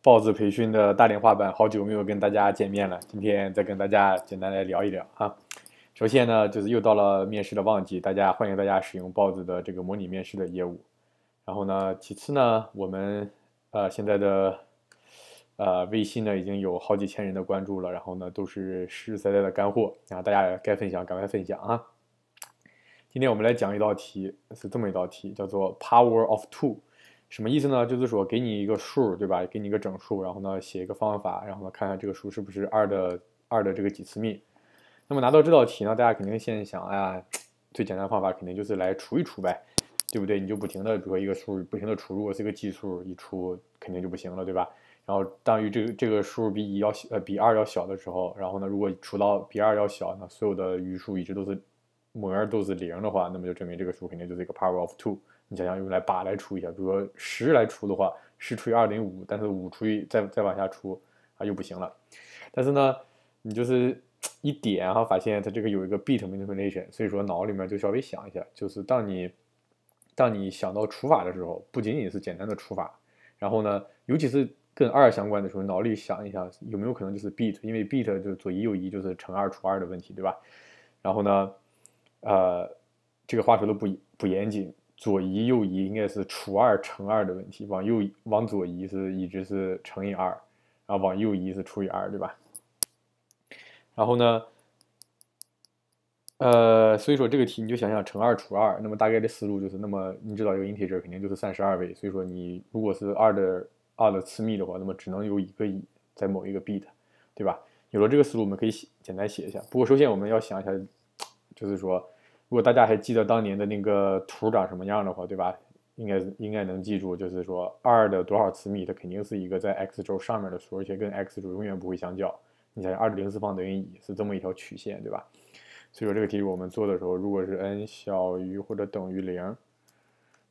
豹子培训的大连话版，好久没有跟大家见面了，今天再跟大家简单来聊一聊哈。首先呢，就是又到了面试的旺季，大家欢迎大家使用豹子的这个模拟面试的业务。然后呢，其次呢，我们呃现在的呃微信呢已经有好几千人的关注了，然后呢都是实实在在的干货，然后大家该分享赶快分享啊。今天我们来讲一道题，是这么一道题，叫做 Power of Two。什么意思呢？就是说给你一个数，对吧？给你一个整数，然后呢写一个方法，然后呢看看这个数是不是二的二的这个几次幂。那么拿到这道题呢，大家肯定先想，哎呀，最简单的方法肯定就是来除一除呗，对不对？你就不停的，比如说一个数不停的除，如果是个奇数，一除肯定就不行了，对吧？然后当于这个这个数比一要小，呃比二要小的时候，然后呢如果除到比二要小，那所有的余数一直都是模都是零的话，那么就证明这个数肯定就是一个 power of two。你想想用来八来除一下，比如说十来除的话，十除以二等于五，但是五除以再再往下除啊又不行了。但是呢，你就是一点哈，发现它这个有一个 bit manipulation，所以说脑里面就稍微想一下，就是当你当你想到除法的时候，不仅仅是简单的除法，然后呢，尤其是跟二相关的时候，脑里想一下有没有可能就是 bit，因为 bit 就左一右一就是乘二除二的问题，对吧？然后呢，呃，这个话说的不不严谨。左移右移应该是除二乘二的问题，往右往左移是一直是乘以二，然后往右移是除以二，对吧？然后呢，呃，所以说这个题你就想想乘二除二，那么大概的思路就是，那么你知道一个 integer 肯定就是三十二位，所以说你如果是二的二的次幂的话，那么只能有一个一在某一个 bit，对吧？有了这个思路，我们可以写简单写一下。不过首先我们要想一下，就是说。如果大家还记得当年的那个图长什么样的话，对吧？应该应该能记住，就是说二的多少次幂，它肯定是一个在 x 轴上面的数，而且跟 x 轴永远不会相交。你想，二的零次方等于一，是这么一条曲线，对吧？所以说这个题我们做的时候，如果是 n 小于或者等于零，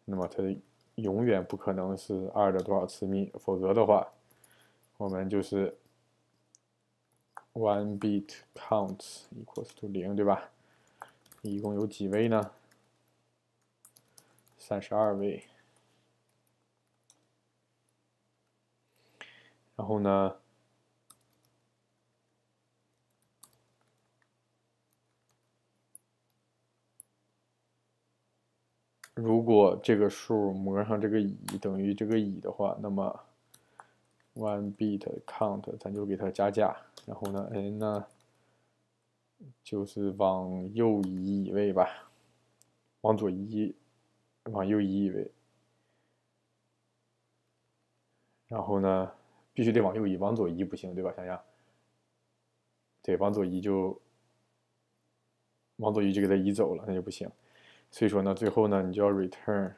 那么它永远不可能是二的多少次幂，否则的话，我们就是 one bit counts equals to 零，对吧？一共有几位呢？三十二位。然后呢，如果这个数模上这个乙等于这个乙的话，那么 one bit count 咱就给它加价。然后呢，n 呢？就是往右移一位吧，往左移，往右移一位，然后呢，必须得往右移，往左移不行，对吧？想想，对，往左移就往左移就给它移走了，那就不行。所以说呢，最后呢，你就要 return，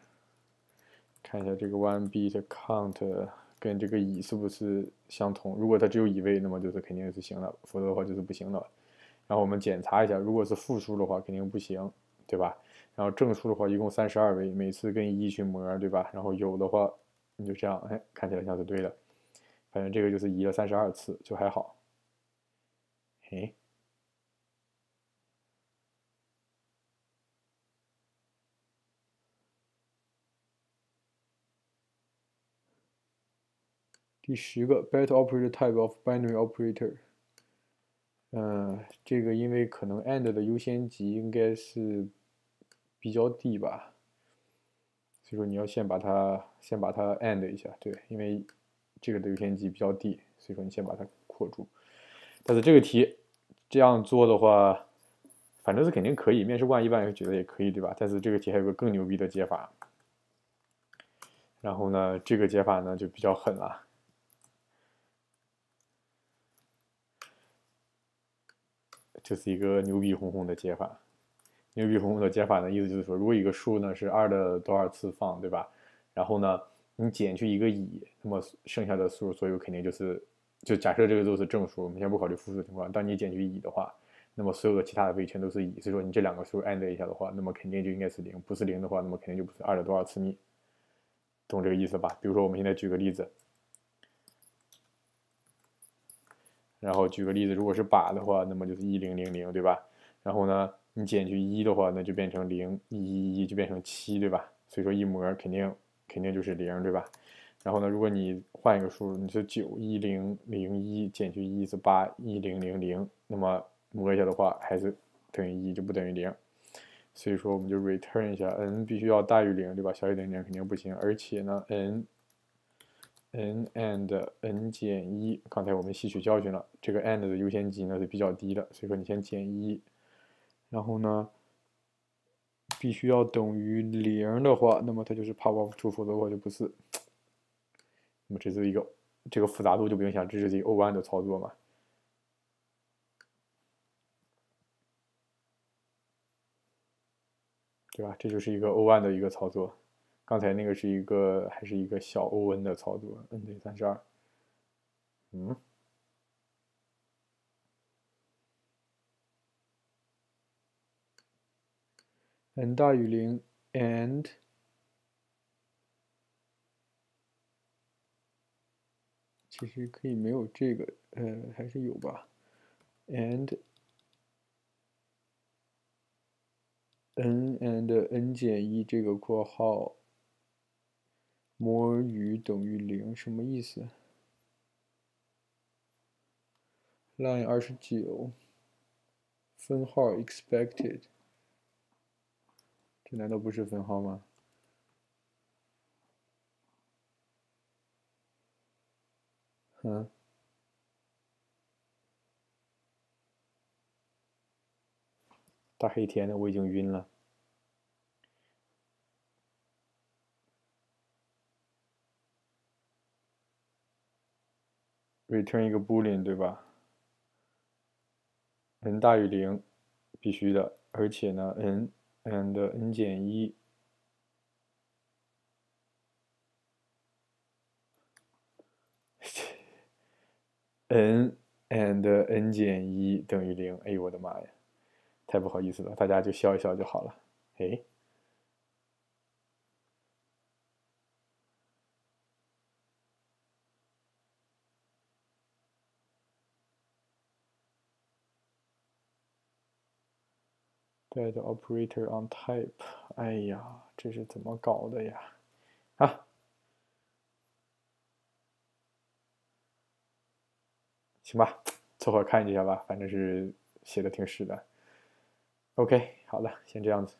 看一下这个 one bit count 跟这个乙是不是相同。如果它只有一位，那么就是肯定是行了，否则的话就是不行的。然后我们检查一下，如果是负数的话，肯定不行，对吧？然后正数的话，一共三十二位，每次跟一去模，对吧？然后有的话，你就这样，哎，看起来像是对的。反正这个就是移了三十二次，就还好。嘿，第十个，better operator type of binary operator。嗯，这个因为可能 and 的优先级应该是比较低吧，所以说你要先把它先把它 and 一下，对，因为这个的优先级比较低，所以说你先把它括住。但是这个题这样做的话，反正是肯定可以，面试官一般也觉得也可以，对吧？但是这个题还有个更牛逼的解法，然后呢，这个解法呢就比较狠了。就是一个牛逼哄哄的解法，牛逼哄哄的解法呢，意思就是说，如果一个数呢是二的多少次方，对吧？然后呢，你减去一个乙，那么剩下的数所有肯定就是，就假设这个都是正数，我们先不考虑负数情况，当你减去乙的话，那么所有的其他的位全都是乙，所以说你这两个数 and 一下的话，那么肯定就应该是零，不是零的话，那么肯定就不是二的多少次幂，懂这个意思吧？比如说我们现在举个例子。然后举个例子，如果是把的话，那么就是一零零零，对吧？然后呢，你减去一的话，那就变成零，一一一就变成七，对吧？所以说一模肯定肯定就是零，对吧？然后呢，如果你换一个数，你是九一零零一减去一是八一零零零，那么摸一下的话还是等于一，就不等于零。所以说我们就 return 一下，n 必须要大于零，对吧？小于等于零肯定不行。而且呢，n n and n 减一，刚才我们吸取教训了，这个 and 的优先级呢是比较低的，所以说你先减一，然后呢。必须要等于零的话，那么它就是 power true，否则的话就不是。那么这是一个这个复杂度就不用想，这是一个 one 的操作嘛，对吧？这就是一个 O1 的一个操作。刚才那个是一个还是一个小 O_n 的操作，n 等于三十二。嗯。n 大于零，and 其实可以没有这个，呃，还是有吧，and n and n 减一这个括号摸于等于零，什么意思？line 二十九，分号 expected。这难道不是分号吗？嗯，大黑天的，我已经晕了。Return 一个 boolean 对吧？n 大于零，必须的，而且呢，n。and n 减一，n and n 减一等于零。哎呦我的妈呀，太不好意思了，大家就笑一笑就好了。哎。That operator on type，哎呀，这是怎么搞的呀？啊，行吧，凑合看一下吧，反正是写的挺实的。OK，好了，先这样子。